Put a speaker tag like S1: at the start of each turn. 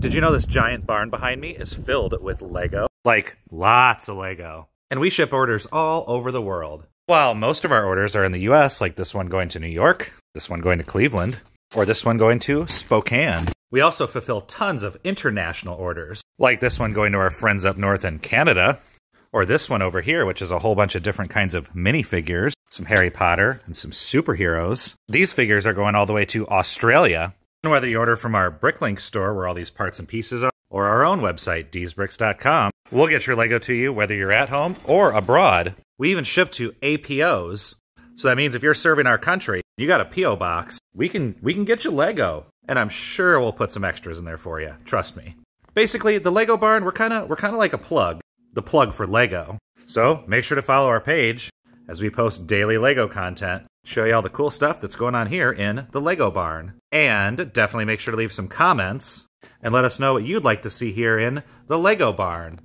S1: Did you know this giant barn behind me is filled with Lego? Like, lots of Lego. And we ship orders all over the world. While most of our orders are in the US, like this one going to New York, this one going to Cleveland, or this one going to Spokane. We also fulfill tons of international orders, like this one going to our friends up north in Canada, or this one over here, which is a whole bunch of different kinds of minifigures, some Harry Potter, and some superheroes. These figures are going all the way to Australia. And whether you order from our Bricklink store, where all these parts and pieces are, or our own website, deezbricks.com, we'll get your Lego to you whether you're at home or abroad. We even ship to APOs. So that means if you're serving our country, you got a PO box, we can we can get you Lego, and I'm sure we'll put some extras in there for you. Trust me. Basically, the Lego barn, we're kind of we're kind of like a plug, the plug for Lego. So, make sure to follow our page as we post daily Lego content, show you all the cool stuff that's going on here in the Lego barn. And definitely make sure to leave some comments and let us know what you'd like to see here in the Lego barn.